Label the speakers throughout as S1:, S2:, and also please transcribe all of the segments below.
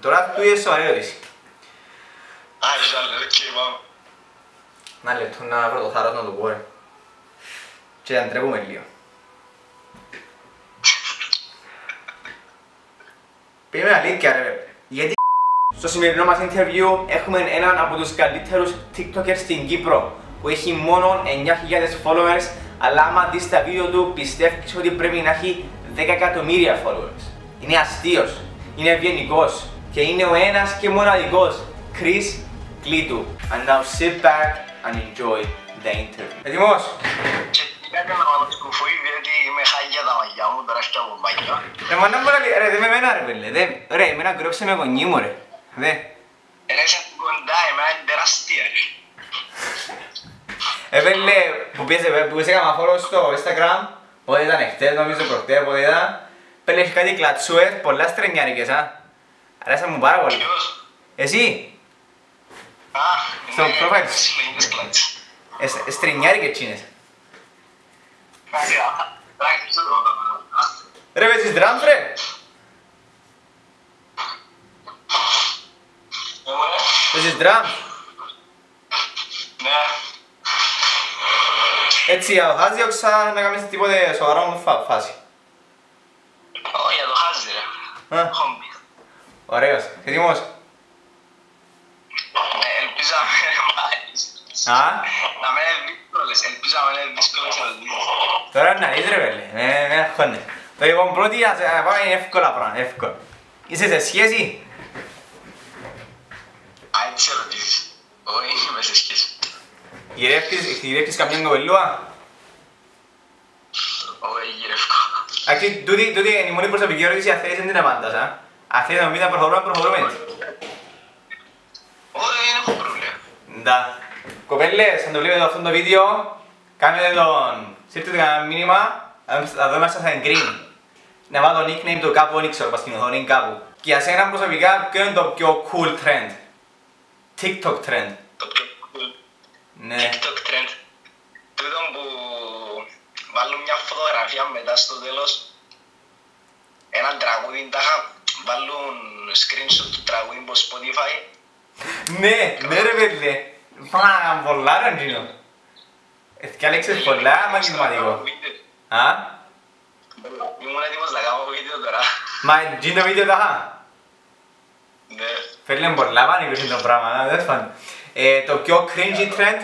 S1: Τώρα τούτη είναι σοβαρή ερώτηση.
S2: Α, είσαι άλλο, οκ, πάμε.
S1: Ένα λεπτό να βρω το θάρρος να το πω ρε. Και να ντρέπουμαι λίγο. Πήγαμε αλήθεια ρε ρε. Γιατί στο σημερινό μας interview έχουμε έναν από τους καλύτερους TikTokers στην Κύπρο που έχει μόνο 9.000 followers αλλά άμα δεις τα βίντεο του πιστεύεις ότι πρέπει να έχει 10 εκατομμύρια followers. Είναι αστείος, είναι ευγενικός και είναι ο ένας και μοναδικός Chris Κλήτου. And now sit back and enjoy the interview. Έτοιμος!
S2: Και κάτι να βάλω σκουφούι, διότι είμαι χάγια τα μαγιά μου, τώρα και από μπάνιο.
S1: Ρε μάνα μου λέει, ρε δε με εμένα ρε πέλε, δε, ρε εμένα γκρόψε με γονί μου ρε, δε.
S2: Ρε, είσαι κοντά, εμένα είναι τεράστια.
S1: Ε πέλε, που πιέσε, που σε έκανα follow στο Instagram, πότε ήταν εχθές νομίζω προχτές, πότε ήταν, πέλε έχει κάτι κλατσούες, πολλά στρενιάρικες, α. Αρέσαν μου πάρα πολύ.
S2: Ποιος;
S1: Εσύ,
S2: Α,
S1: Στο
S2: είναι
S1: profile.
S2: σημερινές κλάτσες.
S1: ε, στρενιάρικες τσίνες.
S2: Κάτι, α, πράξε το. α.
S1: Ρε παίζεις drums ρε,
S2: Ε, μωρέ.
S1: παίζεις drums.
S2: Ναι.
S1: Έτσι, αγχάζει όξα να κάνεις τίποτε σοβαρό φα- φάση.
S2: Ω, για το χάζι, ρε.
S1: Α,
S2: Χόμπι.
S1: Ωραίος, έτοιμος.
S2: Ναι, ελπίζω να μην είναι μάλιστα.
S1: Α,
S2: Να μην είναι δύσκολες, ελπίζω να μην είναι δύσκολες ερωτήσεις.
S1: τώρα να δεις ρε πέλε, με, με αγχώνε. Το λοιπόν πρώτη, ας ας πάμε είναι εύκολα πράγματα, εύκολα. Είσαι σε σχέση,
S2: Α, έτσι ερωτήσεις. Όχι, είμαι σε σχέση.
S1: γυρεύκεις, γυρεύκεις καμιά κοπελούα;
S2: Όχι, γυρεύκω.
S1: Aki, τούτη, τούτη είναι η μόνη προσωπική ερώτηση, αν θέλεις δεν την απάντας, α. Αν θέλεις να μην τα προχωρούμε, προχωρούμε έτσι.
S2: Όχι, δεν έχω πρόβλημα.
S1: Ντα. Κοπέλες, αν το βλέπετε αυτό το βίντεο, κάνετε τον... Σύρτε ένα μήνυμα, να δω μέσα θα εγκρίνει. Να βάλω το nickname του κάπου, δεν ξέρω, πας στην οθόνη κάπου. Και για σένα προσωπικά, ποιο είναι το πιο cool trend. TikTok trend.
S2: Το πιο cool
S1: Ναι.
S2: TikTok trend. Τούτο που βάλουν μια φωτογραφία μετά στο τέλος έναν τραγούδι, τάχα βάλουν screenshot του τραγούδι από Spotify
S1: Ναι, ναι ρε παιδί. Πάρα πολλά ρε Αντζίνο. Εθιάλεξες πολλά μαγνηματικό. Α,
S2: Ήμουν έτοιμος να κάνω βίντεο τώρα.
S1: μα Αντζίνο βίντεο τα είχα.
S2: Ναι.
S1: Φέρνει πολλά πάνικο σε το πράγμα, να δες πάντων. Ε, το πιο cringy trend,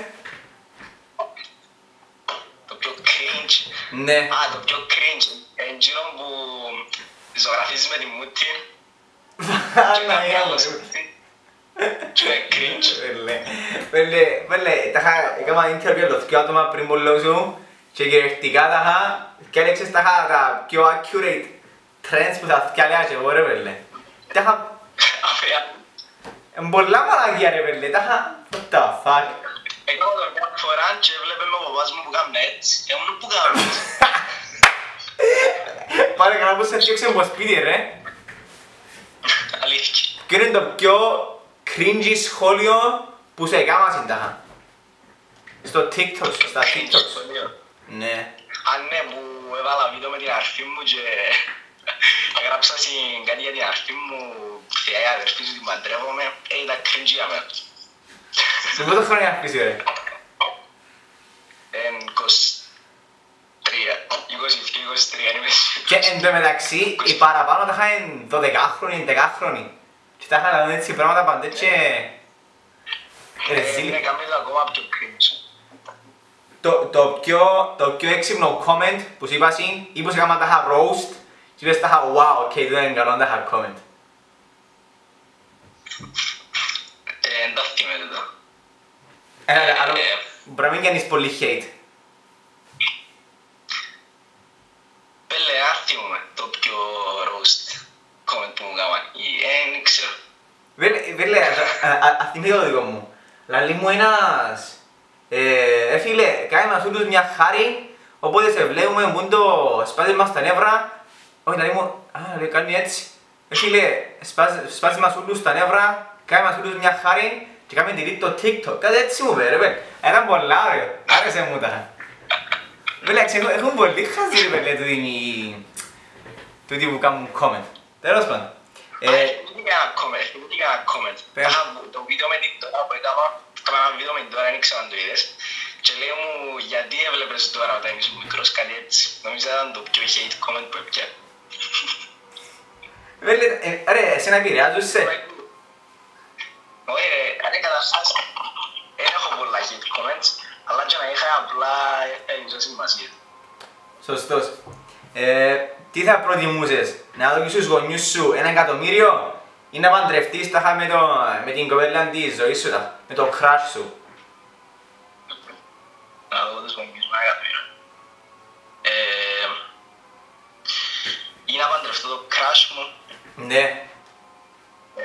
S2: Το πιο cringe.
S1: ναι.
S2: Α, το πιο cringe. Εντζήνο που ζωγραφίζεις με τη μούτη.
S1: Παναγία μου.
S2: Και είναι cringe.
S1: Πέλε, πέλε, πέλε, τα είχα, έκανα interview το δυο άτομα πριν πολλούς σου και κυριολεκτικά τα είχα, και έλεξες τα είχα τα πιο accurate trends που θα θυκιάλεα και εγώ ρε πέλε. Τα είχα,
S2: Αφέα.
S1: εν πολλά μαλακία ρε πέλε, τα είχα, what the fuck.
S2: Έκανα το μια φορά και έβλεπε με ο παπάς μου που κάνει έτσι. Έμουν που κάνω έτσι.
S1: Πάρε καλά πως σε φτιάξε από σπίτι ρε.
S2: Αλήθεια.
S1: Ποιο είναι το πιο cringy σχόλιο που σε έκανα τα είχα. Στο TikTok, στα TikTok. Ναι.
S2: Αν ναι, που έβαλα βίντεο με την αρφή μου και έγραψα στην κάτι για την αρφή μου, θεά η αδερφή σου την παντρεύομαι, ε, ήταν cringe για μένα.
S1: Σε πόσο χρόνο είναι αυτή ρε;
S2: Εν 23, 22-23 είμαι σίγουρος.
S1: Και εν τω μεταξύ, οι παραπάνω τα είχαν 12χρονοι, 10χρονοι. Και τα είχαν έτσι πράγματα παντέ και...
S2: Ε, Είναι
S1: Ρεζίλ.
S2: καμία ακόμα πιο cringe.
S1: Το, το, πιο, το πιο έξυπνο comment που σου είπα συν, ή που σε έκανα τα είχα roast, και είπες τα είχα wow, ok, δεν είναι καλό να τα είχα comment.
S2: Ε, εν τα θυμάμαι το.
S1: Ένα ρε, άλλο,
S2: Ε,
S1: μπορεί να μην κάνεις πολύ hate.
S2: Πέλε, άθιμουμε το πιο roast comment που μου έκαναν. Ή, ε, δεν ξέρω.
S1: Βέλε, αθυμεί το δικό μου. Λαλή μου ένας... Ε, ε, φίλε, κάνε μας όλους μια χάρη, οπότε σε βλέπουμε που είναι το σπάζει μας τα νεύρα. Όχι, λαλή μου, α, λέει, κάνει έτσι. Ε, φίλε, σπάζει, σπάζει μας όλους τα νεύρα, κάνε μας όλους μια χάρη και κάνε delete το TikTok. Κάτι έτσι μου πέρε, ρε, Ήταν πολλά, ρε. Άρεσε μου τα. Βέλε, ξέρω, έχουν πολύ χαζί, ρε, πέλε, τούτοι οι- τούτοι που κάνουν comment. Τέλος πάντων. Ε,
S2: Ε, θυμήθηκα ένα comment, θυμήθηκα ένα comment.
S1: Πες.
S2: Είχα το βίντεο με την τώρα που έκανα, έκανα ένα βίντεο με την τώρα, δεν ξέρω αν το είδες. Και λέει μου, γιατί έβλεπες τώρα όταν ήσουν μικρός κάτι έτσι. Νομίζω ήταν το πιο hate comment που έπια.
S1: Βέλε, ε, ρε, εσένα επηρεάζεσαι.
S2: Όχι ρε, ρε καταρχάς, δεν έχω πολλά hate comments, αλλά και να είχα απλά έφερε σημασίας.
S1: Σωστός. Ε, τι θα προτιμούσες, να δώσεις στους γονιούς σου ένα εκατομμύριο; Ή να παντρευτείς τάχα με, το, με την κοπέλα της ζωής σου, τα- με το crush σου.
S2: να δω τους γονείς μου ένα εκατομμύριο. Ε, ή να παντρευτώ το crush μου,
S1: Ναι,
S2: ε,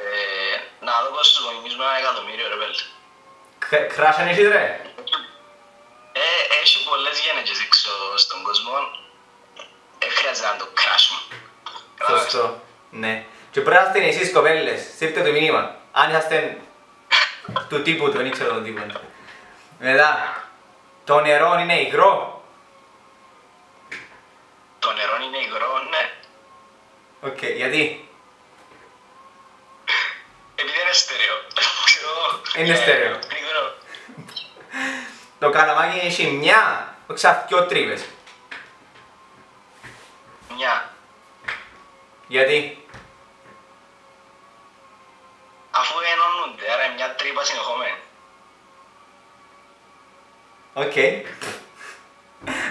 S2: να δω πως τους γονείς μου ένα εκατομμύριο ρε πέλτε.
S1: Κ- crush αν έχεις ρε;
S2: Ε, έχει πολλές γένετες έξω στον κόσμο, δεν χρειάζεται να είναι το crush μου. Κατάλαβες.
S1: Σωστό. Ναι. Και πρέπει να είστε εσείς κοπέλες, στείλτε το μήνυμα. Αν είσαστε του τύπου του, δεν ξέρω τον τύπο. Μετά, το νερό είναι υγρό.
S2: Το νερό είναι υγρό, ναι.
S1: Οκ, γιατί;
S2: Επειδή είναι στερεό. Ξέρω εγώ.
S1: Είναι
S2: Ε,
S1: στερεό.
S2: Υγρό.
S1: Το καλαμάκι έχει μια, όξα δυο τρύπες.
S2: Μια.
S1: Γιατί;
S2: Αφού ενώνονται, άρα μια τρύπα συνεχομένη.
S1: Οκ.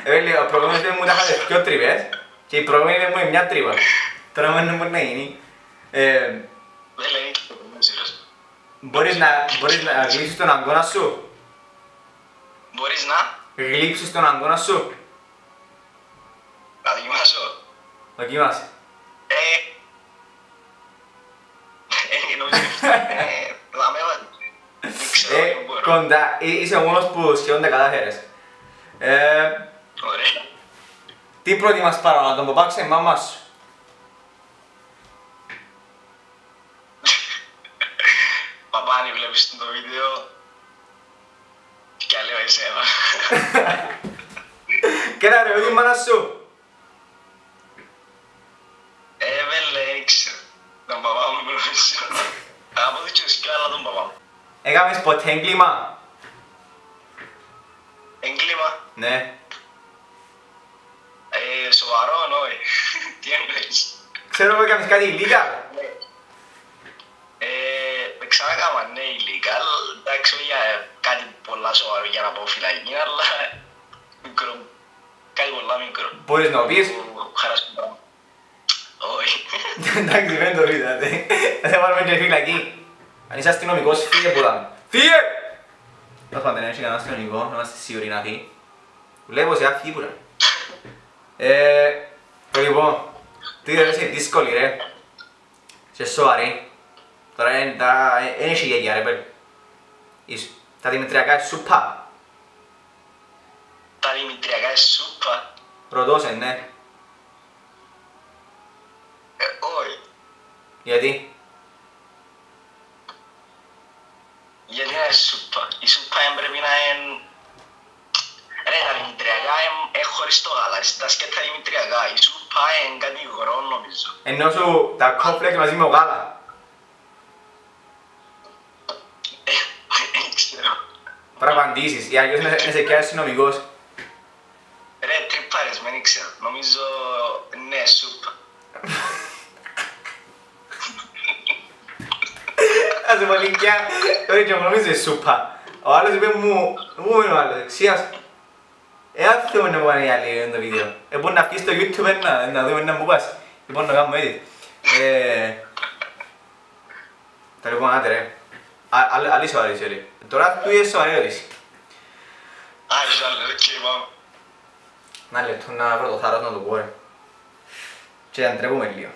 S1: Ε, ο προηγούμενος δεν μου τα είχατε δυο τρύπες και η προηγούμενη δεν μου είναι μια τρύπα. Τώρα μόνο μπορεί να γίνει. Ε,
S2: Δεν λέει και το μουσίρος.
S1: μπορείς να, μπορείς να γλύψεις τον αγκώνα σου;
S2: Μπορείς να,
S1: Γλύψεις τον αγκώνα σου;
S2: να δοκιμάσω.
S1: Δοκίμασες.
S2: Ε, ε, νομίζω, ε, δάμε βάζει. Δεν ξέρω,
S1: Ε,
S2: δεν μπορώ.
S1: κοντά, ε, είσαι ο μόνος που σχεδόν τα κατάφερες. Ε,
S2: Ωραία.
S1: τι προτιμάς παρά να τον ποπάξει η μάμα σου;
S2: Παπάνι βλέπεις το βίντεο; Και λέω εσένα.
S1: Και να ρε, η μάνα σου.
S2: Ε, βέλε, δεν ξέρω. Τον παπά μου νομίζω. Από δίκιο και άλλα τον παπά μου.
S1: Έκαμες ποτέ έγκλημα;
S2: Έγκλημα;
S1: Ναι.
S2: Ε, σοβαρό, όχι. Τι εννοείς;
S1: Ξέρω που έκαμες κάτι illegal.
S2: Ε, ξανακάμα, ναι, illegal. Εντάξει, όχι για κάτι πολλά σοβαρό για να πω φυλακή, αλλά μικρό. Κάτι πολλά μικρό.
S1: Μπορείς να το πεις.
S2: Που χαράσουν πράγμα. Όχι.
S1: Εντάξει, δεν το είδατε. Θα σε βάλουμε και φυλακή. Αν είσαι αστυνομικός, φύγε που δάμε. Φύγε! Τέλος πάντων, δεν έχει κανένα αστυνομικό, να είμαστε σίγουροι να φύγει. Βλέπω σε άφηγη που είναι. Ε, λοιπόν, τι ρε, είσαι δύσκολη ρε. Είσαι σοβαρή. Τώρα είναι τα... Δεν έχει γέγια ρε πέλ. Είσαι- Τα δημητριακά είναι σούπα.
S2: Τα δημητριακά είναι σούπα.
S1: Ρωτώ σε, ναι.
S2: Ε, όχι.
S1: Γιατί;
S2: Γιατί είναι σούπα. Η σούπα έπρεπε να είναι... Ρε, τα δημητριακά είναι χωρίς το γάλα. Τα σκέτα δημητριακά. Η σούπα είναι κάτι υγρό νομίζω.
S1: Ενώ σου τα κόφλεξ μαζί με το γάλα.
S2: Ε, Δεν ξέρω.
S1: Πρέπει να απαντήσεις, ή αλλιώς να να σε πιάσει αστυνομικός.
S2: Ρε, τρυπάρες, δεν ξέρω. Νομίζω, ναι, σούπα.
S1: Ας πω λυκιά, τώρα και μου νομίζεις σούπα. Ο άλλος είπε μου, πού είναι ο άλλος, εξίας. Ε, αν θέλουμε να μου κάνει άλλη το βίντεο. Ε, μπορεί να βγει στο YouTube να, να δούμε να μου πας. Λοιπόν, να κάνουμε edit. Ε, τα λοιπόν, άντε ρε. Α- άλλη- Άλλη σοβαρή ρε. Τώρα του είναι σοβαρή ερώτηση.
S2: Άρχισα, λέω, και πάμε.
S1: Να λεπτό να βρω το θάρρος να το πω ρε. Και να ντρέπουμε λίγο.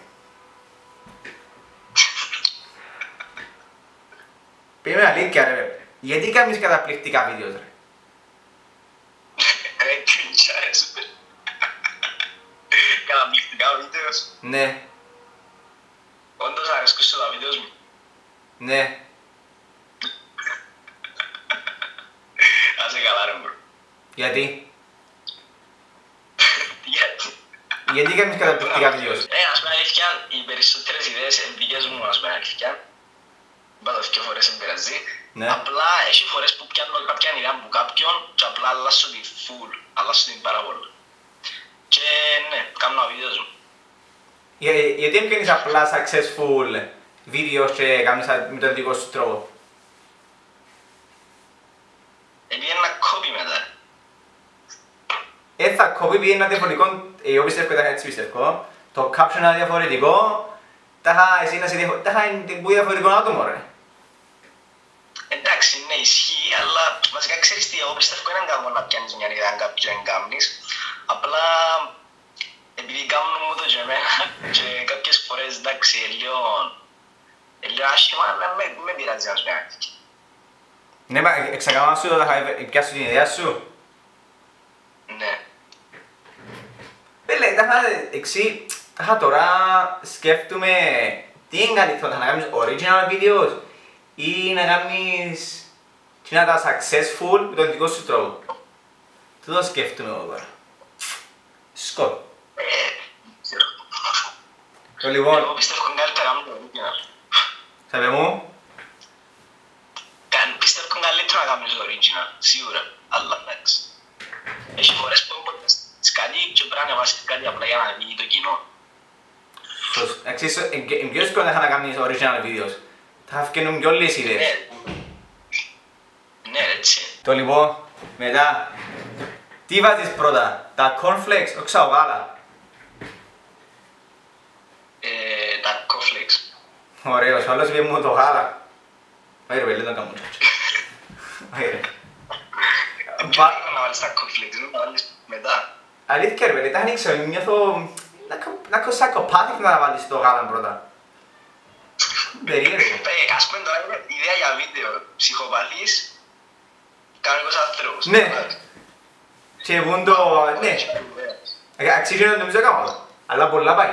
S1: Πήγαμε αλήθεια ρε. Γιατί κάνεις καταπληκτικά βίντεος ρε;
S2: Ρε, κριντζάρες. Καταπληκτικά videos.
S1: Ναι,
S2: Όντως αρέσκουν σου τα videos μου.
S1: ναι.
S2: Άσε καλά, ρε, bro.
S1: Γιατί;
S2: Γιατί;
S1: Γιατί κάνεις καταπληκτικά videos;
S2: Ε, ας πούμε, αλήθεια, οι περισσότερες ιδέες είναι δικές μου, ας πούμε, αλήθεια. Είπα το δύο φορές, δεν πειράζει.
S1: Ναι.
S2: Απλά έχει φορές που πιάνω κάποια ιδέα από κάποιον και απλά αλλάσσω τη full, αλλάσω την πάρα πολύ. Και ναι, κάνω ένα βίντεο μου.
S1: Για- Γιατί δεν πιάνεις απλά successful βίντεο και κάνεις τα- με τον δικό σου τρόπο;
S2: Επειδή είναι ένα κόπι μετά.
S1: Ε, θα κοπεί επειδή είναι ένα διαφορετικό, εγώ πιστεύω, τα έτσι πιστεύω, το caption είναι διαφορετικό, τα είχα εσύ να σε διαφο- τα είχα είναι πολύ διαφορετικό άτομο ρε.
S2: Εντάξει, ναι, ισχύει, αλλά βασικά ξέρεις τι, εγώ πιστεύω είναι κακό να πιάνεις μια ιδέα αν κάποιος δεν κάνεις. Απλά, επειδή κάνουν μου το και εμένα και κάποιες φορές, εντάξει, είναι λίγο, είναι λίγο άσχημα, αλλά με, με πειράζει να σου πει.
S1: Ναι, μα εξακαμά σου το θα είχα πιάσει την ιδέα σου.
S2: Ναι.
S1: Πέλε, τα είχα εξή, τα είχα τώρα σκέφτομαι τι είναι καλύτερο, να κάνεις original videos ή να κάνεις τι να τα successful με τον δικό σου τρόπο. Τούτο σκέφτομαι εγώ τώρα. Σκοτ.
S2: Ε, ξέρω.
S1: Το λοιπόν,
S2: Εγώ πιστεύω είναι καλύτερα να κάνουμε το original.
S1: θα πέ μου,
S2: Καν- Πιστεύω είναι καλύτερο να κάνεις το original, σίγουρα, αλλά εντάξει. Έχει φορές που μπορεί να στείλεις κάτι και πρέπει να βάσεις κάτι απλά για να βγει το κοινό.
S1: Σωστ- εξής, είναι και- είναι πιο εύκολο να είχα να κάνεις original videos; Θα βγαίνουν πιο όλες οι ιδέες.
S2: Ναι. Ναι, έτσι.
S1: Το λοιπόν, μετά, τι βάζεις πρώτα, τα cornflakes, όχι ο γάλα.
S2: Ε, τα cornflakes.
S1: Ωραίος, ο άλλος είπε μου το γάλα. Όχι ρε παιδί, δεν το κάνω τσάτσο. Όχι ρε.
S2: Ποιο
S1: Βα-
S2: είναι να βάλεις τα cornflakes, να βάλεις μετά.
S1: Αλήθεια ρε παιδί, τα ανοίξω, νιώθω... να κο- Να έχω σακοπάθηκ να βάλεις το γάλα πρώτα. Περίεργο.
S2: Ε, ας πούμε τώρα είναι ιδέα για βίντεο. Ψυχοπαθής, κανονικός άνθρωπος.
S1: Ναι. Και βούν το... ναι, Ε, αξίζει να νομίζω κάνω το. Αλλά πολλά πάει.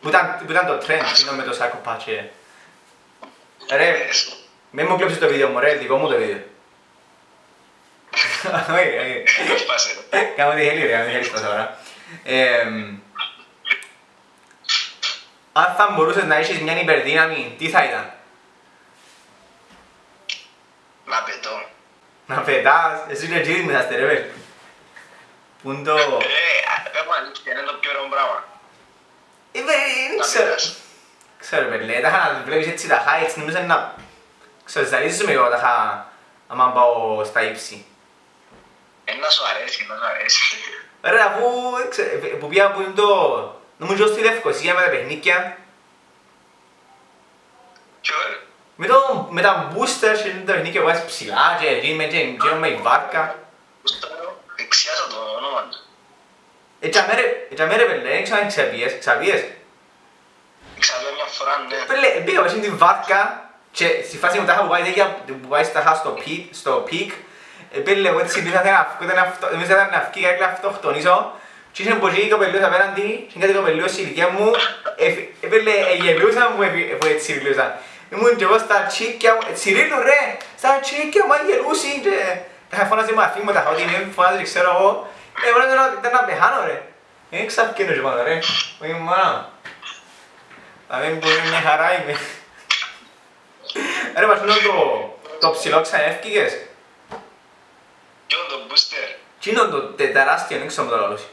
S1: Που ήταν, που ήταν το trend, εκείνο με το σακοπάθ και... Ρε, μην μου κλέψεις το βίντεο μου ρε, δικό μου το βίντεο. Όχι, όχι.
S2: Πώς πας εδώ.
S1: Κάνω τη χέλη ρε, κάνω τη χέλη στα τώρα. Εμ, Αν θα μπορούσες να έχεις μια υπερδύναμη, τι θα ήταν;
S2: Να πετώ.
S1: Να πετάς, εσύ και τζίρι μου θα στερεύεις. Πού είναι το...
S2: Ε, πες μου αλήθεια, είναι το πιο ωραίο πράγμα.
S1: Ε, βε, δεν
S2: Να
S1: ξέρω.
S2: πετάς.
S1: Ξέρω, παιδί, τα είχα να βλέπεις έτσι τα heights, νομίζω να... Ξέρω, ζαλίζεις με εγώ τα είχα... άμα πάω στα ύψη.
S2: Ε, να σου αρέσει, να σου αρέσει.
S1: Ρε, αφού, δεν ξέρω, ε, που πήγα που είναι το... Νομίζω στη Λευκοσία με τα παιχνίκια,
S2: Ποιο, ε,
S1: με, το, με τα boosters και τα παιχνίκια που βάζεις ψηλά και εκεί με, και, και με η βάρκα.
S2: πώς το λέω, εξιάζω το όνομα του.
S1: Έτσι αμέρε, έτσι αμέρε, πέλε, δεν ξέρω αν ξαπίες, ξαπίες.
S2: Εξαρτώ μια φορά, ναι.
S1: Πέλε, πήγα μέσα στην βάρκα και στη φάση μου τα είχα που πάει τέτοια, που πάει στα στο peak, στο peak, ε, πέλε, εγώ έτσι πήγα να βγω, ήταν αυτό, εμείς ήταν να βγει, έκανα αυτοκτονήσω, και είχε μπορεί κοπελούς απέναντι, και κάτι κοπελούς στην ηλικία μου, ε, πέλε, γελούσαν που επι- που έτσι γελούσαν. Ήμουν και εγώ στα τσίκια μου, Τσιρίλου ρε, στα τσίκια μου αγελούσι και τα φωνάζει μου αφή μου τα χαότι με φωνάζει ξέρω εγώ, ε, μόνο τώρα ήταν να πεθάνω ρε. Ε, ξαφκένω και πάνω ρε, όχι μάνα. Θα μην μπορεί μια χαρά είμαι. Ρε Βασίλο, το, το ψηλό ξαναεύκηκες.
S2: Ποιο είναι το booster;
S1: Τι είναι το τε- τεράστιο, δεν ξέρω μου το λαλώσει.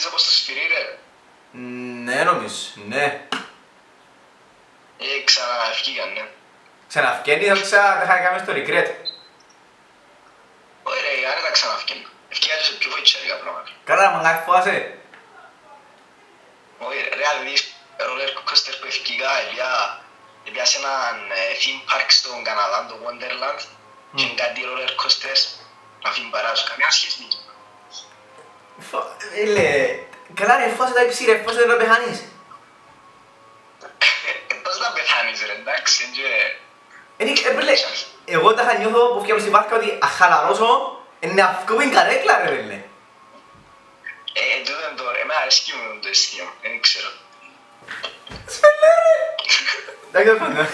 S2: Ποιο που γυρίζεις από στο σφυρί, ρε;
S1: Ναι, νομίζω, ναι.
S2: Ε, ξαναευκήκαν, ναι.
S1: Ξαναυκένει, θα ξα... θα είχα κάνεις στο regret.
S2: Όχι ρε, αν δεν ξαναευκήκαν. Ευκήκαν σε πιο βοητσέρια πράγματα.
S1: Καλά, μα κάθε φάση.
S2: Όχι ρε, ρε, αν δεις roller coaster που ευκήκα, επιά, επιά σε έναν ε, theme park στον Καναδά, το Wonderland, και είναι κάτι roller coasters να φύγουν παράζω. Καμιά σχέση με
S1: Έλε, καλά ρε, φώσε τα υψί ρε, φώσε δεν να πεθάνεις.
S2: Ε, Πώς να πεθάνεις ρε, εντάξει, είναι και...
S1: Ε, πέλε, εγώ τα είχα νιώθω που φτιάχνω στη βάρκα ότι αχαλαρώσω, να βγω με καρέκλα ρε πέλε.
S2: Ε, τούτο είναι το, εμένα αρέσκει μου το αισθήμα, δεν ξέρω.
S1: Εντάξει, δεν πάντα.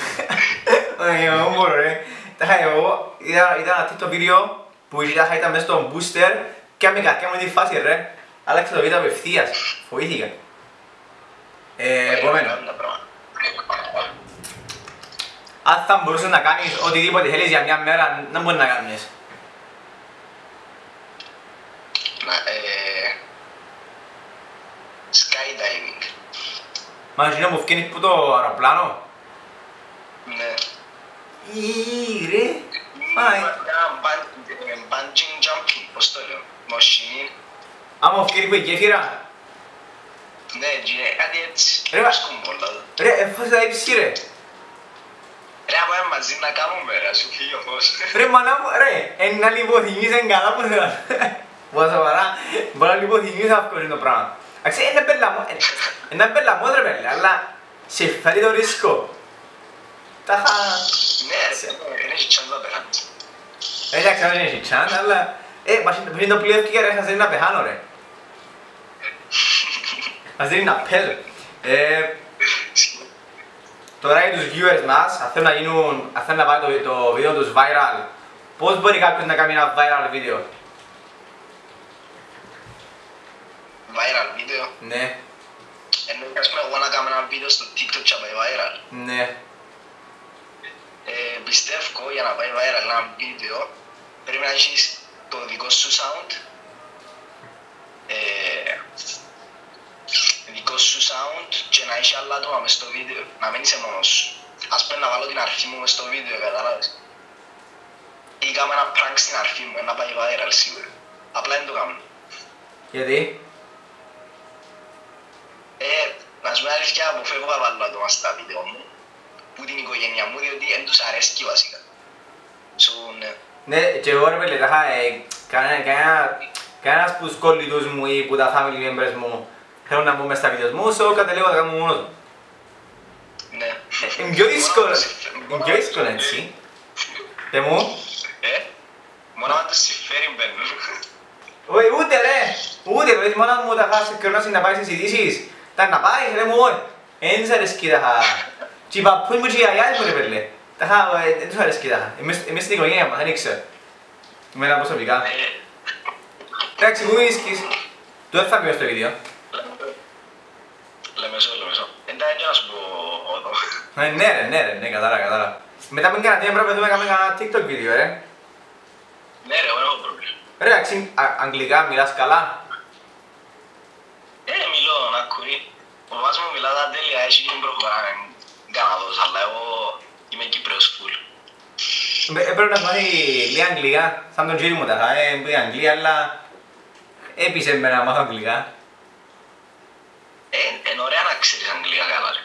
S1: Όχι, εγώ μπορώ ρε. Τα είχα εγώ, είδα είδα ένα τέτοιο βίντεο που η Ζητάχα ήταν μέσα στο booster και με καρκιά μου τη φάση ρε. Άλλαξε το βίντεο απευθείας, φοήθηκα. Ε, επόμενο.
S2: Κάνουν τα πράγματα.
S1: Αν θα μπορούσες να κάνεις οτιδήποτε θέλεις για μια μέρα, να μπορεί να κάνεις.
S2: Να, ε, Skydiving.
S1: Μα είναι που φκένεις που το αεροπλάνο.
S2: Ναι.
S1: Ή, ρε. Α, ε.
S2: Ένα bun- ε, bungee jumping, πώς το λέω, μοσχινή.
S1: Άμα φκένεις που η γέφυρα.
S2: Ναι, γίνε κάτι έτσι.
S1: Ρε, μα-
S2: Βρίσκουν πολλά.
S1: Ρε, εφόσον θα ύψει ρε.
S2: Ρε, άμα πάμε μαζί να κάνουμε, ρε, σου φύγει ο φως.
S1: Ρε μάνα μου, ρε, εν να λιποθυμείς εν καλά που θέλω. Πω σοβαρά, μπορεί να λιποθυμείς αυτό είναι το πράγμα. Αξί, είναι πελαμό, είναι πελαμό ρε πέλε, αλλά σε φέρει το ρίσκο. Τα χα...
S2: Ναι, ρε, δεν έχει chance να πεθάνεις.
S1: Εντάξει, δεν έχει chance, αλλά... Ε, μας είναι- μας είναι το πλοίο ευκαιρία ρε, σας δίνει να πεθάνω ρε. Μας δίνει να πέλ. Ε, Τώρα για τους viewers μας, αν θέλουν να γίνουν, αν θέλουν να βάλουν το, το βίντεο τους viral, πώς μπορεί κάποιος να κάνει ένα viral βίντεο;
S2: Viral βίντεο;
S1: Ναι,
S2: Εννοεί, ας πούμε, εγώ να κάνω ένα βίντεο στο TikTok και να πάει viral.
S1: ναι.
S2: Ε, πιστεύω για να πάει viral ένα βίντεο πρέπει να έχεις το δικό σου sound. Ε, δικό σου sound και να έχει άλλα άτομα μες στο βίντεο να μην είσαι μόνος σου. Ας πούμε να βάλω την αρχή μου μες στο βίντεο κατάλαβες. Ή κάνω ένα prank στην αρχή μου να πάει viral σίγουρα. Απλά δεν το κάνω.
S1: Γιατί;
S2: ε, να σου πω αλήθεια αποφεύγω να βάλω άτομα στα βίντεο μου που την οικογένεια μου διότι δεν τους αρέσκει βασικά. Σου, ναι.
S1: Ναι, και εγώ ρε πέλε, τάχα, ε, κανένα, κανένα, κανένας που σκόλλητους μου ή που τα family members μου θέλουν να μπουν μες στα βίντεος μου, so καταλήγω να το κάνω μόνος μου.
S2: Ναι.
S1: Ε, Είναι πιο δύσκολο, είναι πιο δύσκολο έτσι. Τε μου,
S2: Ε, μόνο αν τους συμφέρει μπαίνουν.
S1: όχι ούτε ρε, ούτε ρε, μόνο μου τα χάσει και να πάει στις ειδήσεις. Τα να πάει, ρε μου, όχι. Εν τους αρέσκει τα χα. Και οι παππούοι μου και οι αγιάδες μου ρε πέλε. Τα χα, ε, εν τους αρέσκει τα χα. Εμείς εμείς στην οικογένεια μας, δεν ήξερα. Εμένα προσωπικά.
S2: Ε,
S1: Εντάξει, μου βρίσκεις. Του δεν θα πει στο βίντεο.
S2: Λεμεσό, λεμεσό. Εντάξει, να σου πω εδώ.
S1: Ε, Ναι ρε, ναι ρε, ναι, κατάλαβα, κατάλαβα. Μετά με κανένα πρέπει να δούμε κανένα TikTok βίντεο, ρε.
S2: Ναι ρε, εγώ δεν έχω πρόβλημα.
S1: Ρε, αξί, α- αγγλικά μιλάς καλά;
S2: Ε, μιλώ, να ακούει. Ο παπάς μου μιλά τα τέλεια, έτσι και προχωράμε. Καναδός, αλλά εγώ είμαι Κύπρος full.
S1: Ε, Πρέπει να μάθει λίγα αγγλικά, σαν τον κύριο μου τα χα, ε, πήγα Αγγλία, αλλά έπεισε με να μάθω αγγλικά.
S2: Ε, είναι ωραία να ξέρεις αγγλικά καλά, ρε.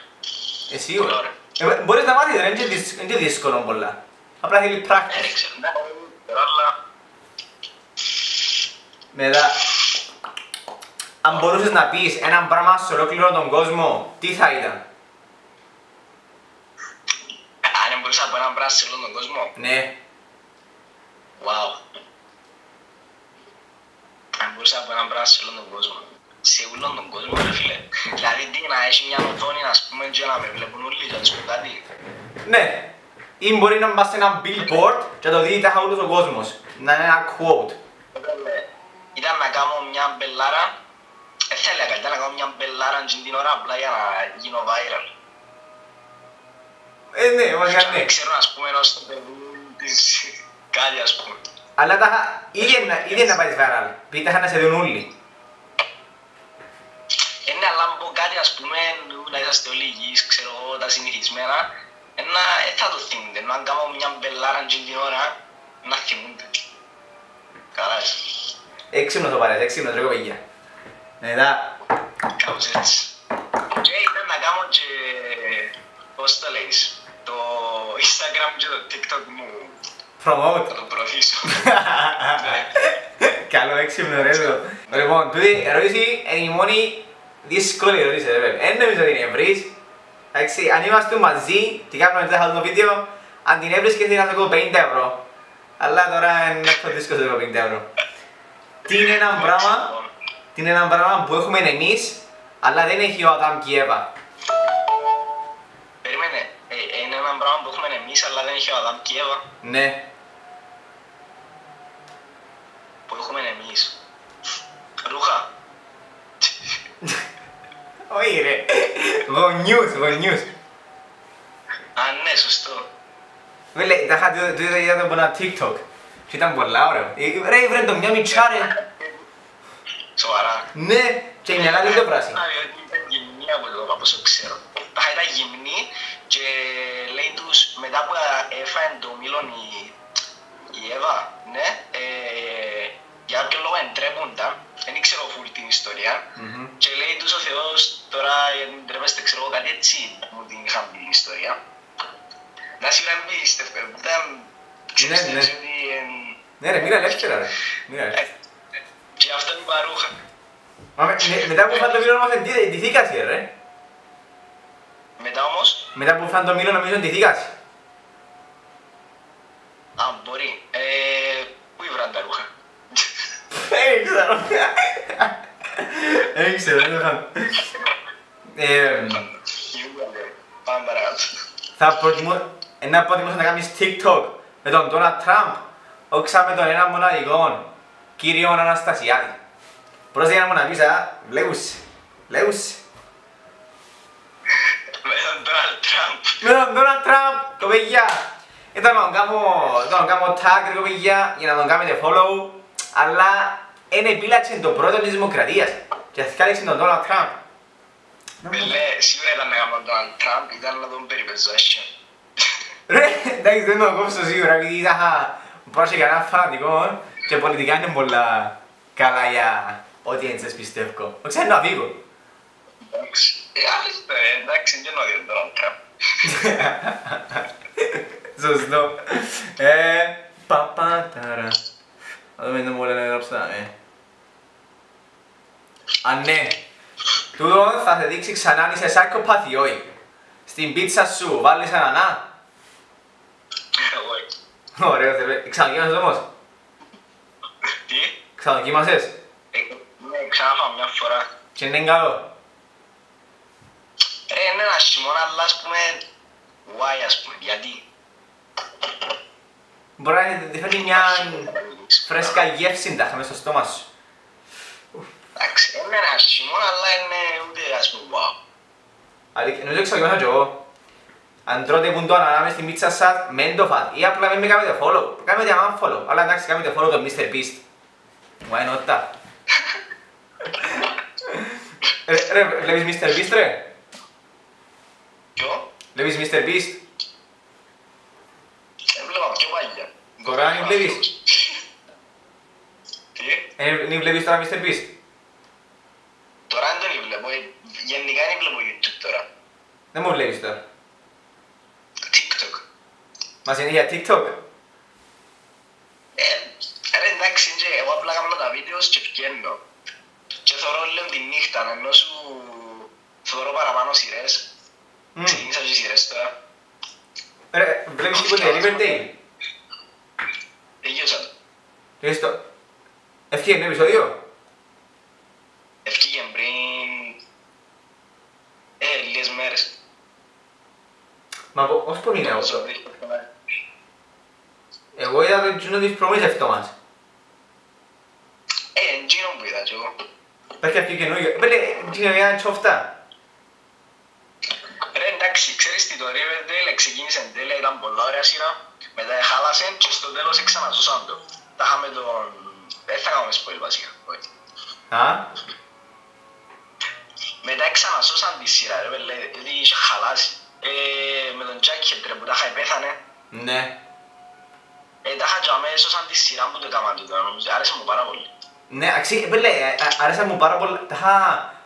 S1: Ε, σίγουρα. Ε, Μπορείς να μάθεις, ρε, είναι και δυσ- είναι και δύσκολο πολλά. Απλά θέλει
S2: Ε, δεν
S1: practice.
S2: ξέρω. Ναι, αλλά
S1: Μετά, αν μπορούσες να πεις έναν πράγμα σε ολόκληρο τον κόσμο, τι θα ήταν;
S2: αν μπορούσα να πω έναν πράγμα σε όλον τον κόσμο,
S1: Ναι,
S2: Wow. Αν μπορούσα να πω έναν πράγμα σε όλον τον κόσμο. Σε όλον τον κόσμο, ρε φίλε. Δηλαδή, τι να έχει μια οθόνη, ας πούμε, και να με βλέπουν όλοι, και να τους πω κάτι.
S1: ναι. Ή μπορεί να πας σε ένα billboard και να το δει τάχα όλος ο κόσμος. Να είναι ένα quote.
S2: Ε, Ήταν να κάνω μια μπελάρα, ε, θέλει κάτι, ήταν να κάνω μια μπελάρα και την ώρα απλά για να γίνω viral.
S1: Ε, ναι, βασικά
S2: Και να
S1: ναι.
S2: μην ξέρω, ας πούμε, ενώ στο παιδί της κάτι, ας πούμε.
S1: Αλλά τάχα, ήδη να- ήδη να πάει viral. Επειδή τάχα να σε δουν όλοι.
S2: Ε, ναι, αλλά αν πω κάτι, ας πούμε, να είσαστε όλοι υγιείς, ξέρω εγώ, τα συνηθισμένα, ε, να, ε, θα το θυμούνται. Ενώ αν κάνω μια μπελάρα και την ώρα, να θυμούνται. Καλά, εσύ.
S1: Έξυπνος ο παρέας, έξυπνος ρε κοπηγιά. Μετά,
S2: Κάπως έτσι. Και ήταν να κάνω και, πώς το λέεις, το Instagram και το TikTok μου,
S1: promote.
S2: θα το προωθήσω.
S1: Καλό έξυπνο ρε το. Λοιπόν, τούτη ερώτηση είναι η μόνη δύσκολη ερώτηση ρε παιδί. Δεν νομίζω ότι την ευρύς. Εντάξει, αν είμαστε μαζί και κάνουμε μετά άλλο βίντεο, αν την έβρισκες θα σε 50 ευρώ. Αλλά τώρα είναι πιο δύσκολο σε 50 ευρώ. Τι είναι ένα πράγμα, τι είναι ένα πράγμα που έχουμε εμείς, αλλά δεν έχει ο Αδάμ και η Εύα.
S2: Που έχουμε εμείς, αλλά δεν έχει ο Αδάμ και η Εύα,
S1: Ναι.
S2: που έχουμε εμείς. Ρούχα.
S1: Όχι ρε. Γονιούς, γονιούς.
S2: Α, ναι, σωστό.
S1: Φίλε, τα είχα το το είδα από ένα TikTok. Και ήταν πολλά ωραίο. Ε, Ρε, βρε το μια μητσά ρε.
S2: Σοβαρά.
S1: Ναι, και η μυαλά λίγο πράσινη.
S2: Α, διότι ήταν γυμνή από το από όσο ξέρω. Τα ήταν γυμνή και λέει τους μετά που έφαγε το μήλον η, η Εύα, ναι, ε, για κάποιο λόγο εντρέπονταν, δεν ξέρω φουλ την ιστορία,
S1: Μμμ.
S2: και λέει τους ο Θεός τώρα εντρέπεστε ξέρω εγώ κάτι έτσι μου την είχαν πει η ιστορία. Να σίγουρα μην πιστεύω, ήταν ξέρεις
S1: Ναι, ναι.
S2: ότι εν-
S1: Ναι ρε, μοίρα ελεύθερα ρε. Μοίρα
S2: ε,
S1: ελεύθερα.
S2: και αυτό είναι η παρούχα.
S1: Μα με- με- μετά που φάνε το μήλο νομίζω είναι ντυθήκασαι ρε.
S2: Μετά όμως,
S1: Μετά που φάνε το μήλο νομίζω είναι ντυθήκασαι.
S2: α, μπορεί, ε, πού ήβραν τα ρούχα;
S1: Δεν ξέρω. Δεν ξέρω, δεν το φάνε. Ε,
S2: Πάμε παρακάτω.
S1: Θα προτιμώ, να προτιμούσα να κάνεις TikTok με τον Donald Trump, όχι με τον ένα μοναδικό κύριο Αναστασιάδη. Πρόσεχε να μου να πεις, α, βλέπεις, βλέπεις.
S2: Με τον Donald Trump.
S1: Με τον Donald Trump, κοπέγια. Ήταν να τον κάνω, ήταν να τον κάνω tag, ρε κοπέγια, για να τον κάνετε follow, αλλά δεν επίλαξε το πρώτο της δημοκρατίας και θυκάλεξε τον Donald Trump.
S2: Φίλε, σίγουρα ήταν να κάνω τον Donald Trump, ήταν να τον περιπεζάσιο.
S1: Ρε, εντάξει, δεν το κόψω σίγουρα, επειδή είχα πρόσεχε κανένα φανατικό και πολιτικά είναι πολλά καλά για audiences πιστεύω. Όχι σαν να φύγω.
S2: Εντάξει. Ε, άλλη ιστορία, εντάξει, δεν είναι ο Donald Trump.
S1: Σωστό. Ε, παπατάρα. Να δούμε το μου λένε γράψα, ε. Α, ναι. Τούτο θα σε δείξει ξανά αν είσαι psychopath ή όχι. Στην πίτσα σου βάλεις ανανά.
S2: Εγώ, ε.
S1: Ωραίο, θε- ξαναδοκίμασες όμως;
S2: Τι;
S1: Ξαναδοκίμασες.
S2: Ε, Ναι, ξανάφαμε μια φορά.
S1: Και είναι καλό.
S2: Ρε, είναι ένα χειμώνα, αλλά ας πούμε, why ας πούμε, γιατί;
S1: Μπορεί να είναι- φέρνει μια φρέσκα γεύση τάχα μες στο στόμα σου.
S2: Εντάξει, είναι ένα χειμώνα, αλλά είναι ούτε ας πούμε, wow.
S1: Αλήθεια, νομίζω εξαγγελμάσα και εγώ. Αν τρώτε που το ανανά μες στην πίτσα σας, μεν το φάτε. Ή απλά μην με κάνετε follow. Κάνετε αμάν follow. Αλλά εντάξει, κάνετε follow τον Mr. Beast. Why not that? Ρε, ρε, βλέπεις Mr. Beast ρε;
S2: Ποιο;
S1: Βλέπεις Mr. Beast?
S2: Έβλεπα πιο παλιά.
S1: Τώρα αν βλέπεις;
S2: Τι;
S1: Ε, Δεν βλέπεις τώρα Mr. Beast?
S2: Τώρα δεν τον βλέπω, ε, γενικά δεν βλέπω YouTube τώρα.
S1: Δεν μου βλέπεις τώρα.
S2: TikTok.
S1: Μας είναι για TikTok;
S2: Ε, ρε εντάξει, και εγώ απλά κάνω τα βίντεος και βγαίνω. Και θωρώ λίγο τη νύχτα, ενώ σου θωρώ παραπάνω σειρές.
S1: Μμ.
S2: Ξεκίνησα και σειρές τώρα.
S1: Ρε, βλέπεις τίποτε Riverdale.
S2: Τελείωσα το.
S1: Βλέπεις το... Ευχή είναι επεισόδιο.
S2: Ευκήγε πριν... Ε, λίγες μέρες.
S1: Μα πο- ως που είναι
S2: Το
S1: αυτό.
S2: ζω,
S1: Εγώ είδα το εκείνο της προηγούμενης εβδομάδας.
S2: Ε, εντζίνο που είδα και εγώ.
S1: Υπάρχει αυτό καινούργιο. Πέλε, εκείνο μια τσόφτα.
S2: Ρε εντάξει, ξέρεις τι το Riverdale ξεκίνησε εν τέλει, ήταν πολλά ωραία σειρά. Μετά χάλασε και στο τέλος ξαναζούσαν το. Τα είχαμε τον... Δεν θα κάνουμε spoil βασικά. όχι.
S1: Α,
S2: Μετά ξαναζούσαν τη σειρά, ρε παιδί, γιατί είχε χαλάσει. Ε, με τον Jack Hedre που τα είχα πέθανε.
S1: ναι.
S2: Ε, τα είχα και αμέσως σώσαν τη σειρά που το έκαναν τούτο, νομίζω. Άρεσε μου πάρα πολύ.
S1: Ναι, αξί, πέλε, άρεσα μου πάρα πολλά. Τα είχα,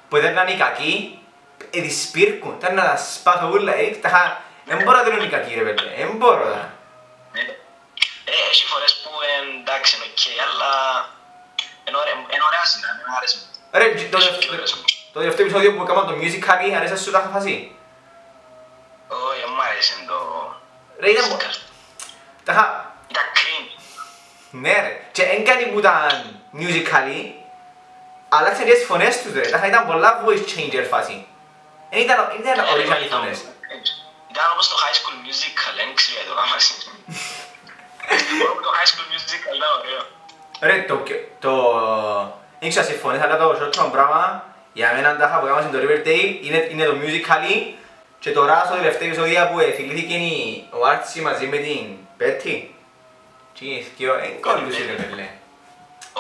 S1: που ήταν οι κακοί, ε, τις σπίρκουν. Ήταν να τα σπάσω ούλα, ε, τα είχα... Δεν μπορώ να δίνουν οι κακοί, ρε πέλε, δεν μπορώ. τα.
S2: Ε, ε, έχει φορές που ε, εντάξει είναι οκ, αλλά είναι ωραία, είναι ωραία σειρά, εμένα άρεσε μου.
S1: Ρε, το,
S2: Έχει
S1: το,
S2: και ωραίες μου.
S1: το τελευταίο επεισόδιο που έκανα το music happy, άρεσα σου τα είχα φάσει.
S2: Όχι, δεν μου άρεσε το...
S1: Ρε, ήταν... Τα είχα...
S2: Ήταν cringe.
S1: Ναι ρε, και εν κάνει που ήταν musically, άλλαξε τις φωνές τους ρε, τα είχα ήταν πολλά voice changer φάση. Εν ήταν, εν ήταν original οι φωνές.
S2: Ήταν όπως το High School Musical, δεν ξέρω γιατί το κάμασαι. Μόνο που το High School Musical ήταν ωραίο.
S1: Ρε, το, το... Δεν ξέρω αν συμφωνείς, αλλά το short πράγμα Για μένα τα που έκαναν στο Riverdale είναι, είναι το musical και τώρα στο τελευταίο επεισόδιο που εφηλήθηκε η- ο Άρτσι μαζί με την Πέττη. Τι είναι θκυο, εν κόλλουσε ρε πέλε.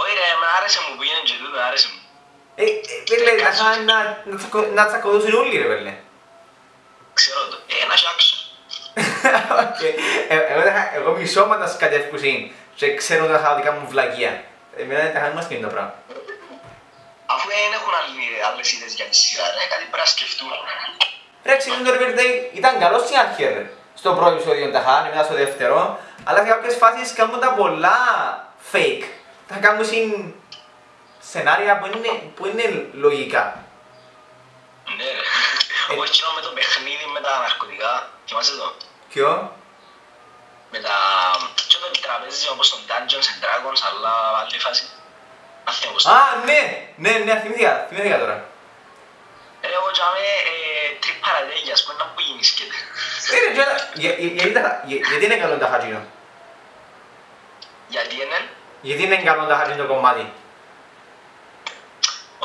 S2: Όχι ρε, με άρεσε μου που γίνανε και τούτο, άρεσε μου.
S1: Ε, ε, πέλε, τα είχαν να, να τσακω- να τσακωδούσουν όλοι ρε πέλε.
S2: Ξέρω το. Ε, να σιάξω.
S1: Και, ε, Εγώ τα είχα- εγώ μισό με τα σκατεύκουσιν και ξέρω τα είχα δικά μου βλακεία. Εμένα δεν τα είχαν μας και το πράγμα.
S2: Αφού δεν έχουν άλλη- άλλες ιδέες για τη σειρά, ρε, κάτι πρέπει να σκεφτούν.
S1: Ρε, ξέρεις το Riverdale ήταν καλός στην αρχή ρε. Στο πρώτο επεισόδιο τα είχαν, μετά στο δεύτερο. Αλλά σε κάποιες φάσεις κάνουν τα πολλά fake. Τα κάνουν συν σενάρια που είναι, που είναι λογικά.
S2: Ναι ρε. Όχι κοινό με το παιχνίδι με τα ναρκωτικά. Θυμάσαι το.
S1: Ποιο;
S2: Με τα... Και το τραπέζι όπως το Dungeons and Dragons, αλλά άλλη φάση. Αν θυμάμαι πώς το.
S1: Α, ναι! Ναι, ναι, θυμήθηκα, θυμήθηκα τώρα.
S2: Ρε, εγώ τζάμε τριπαραλέγιας, που είναι να που γεννήσκεται.
S1: Ε, ρε, τζάτα, για- για-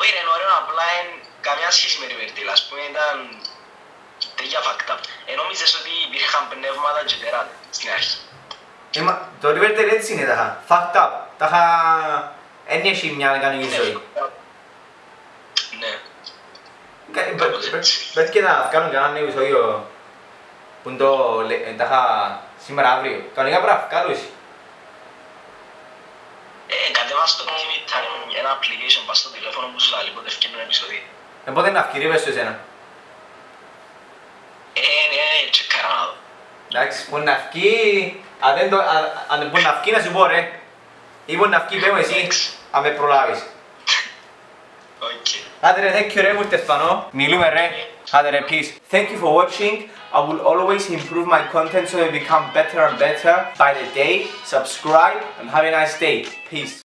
S2: όχι ρε, είναι ωραίο, απλά είναι καμιά σχέση με Riverdale, ας πούμε ήταν τέτοια φακτά. Ε, νόμιζες ότι υπήρχαν πνεύματα και τεράτε στην αρχή.
S1: Ε, μα, το Riverdale έτσι είναι τα είχα. Fucked up. Τα είχα... Εν έχει μια κανονική ζωή.
S2: Ναι.
S1: Κα- πε- πε- Πες και να βγάλουν κανένα νέο επεισόδιο που είναι το... λε- ε, τα είχα σήμερα αύριο. Κανονικά πρέπει να βγάλουν.
S2: Ε, κατέβασα το TV Time, ένα application πας στο τηλέφωνο που σου λέει πότε φτιάχνουν επεισόδιο.
S1: Ε, πότε να βγει, ρε, πες του εσένα.
S2: Ε, ναι, ναι, τσεκάρα να δω.
S1: Εντάξει, μπορεί να βγει... Αν δεν το... αν- Αν μπορεί να βγει να σου πω, ρε. Ή μπορεί να βγει, πες μου εσύ, αν με προλάβεις.
S2: Οκ.
S1: Άντε ρε, thank you ρε, μου Στεφανό. Μιλούμε ρε. Άντε ρε, peace. Thank you for watching. I will always improve my content so it become better and better by the day. Subscribe and have a nice day. Peace.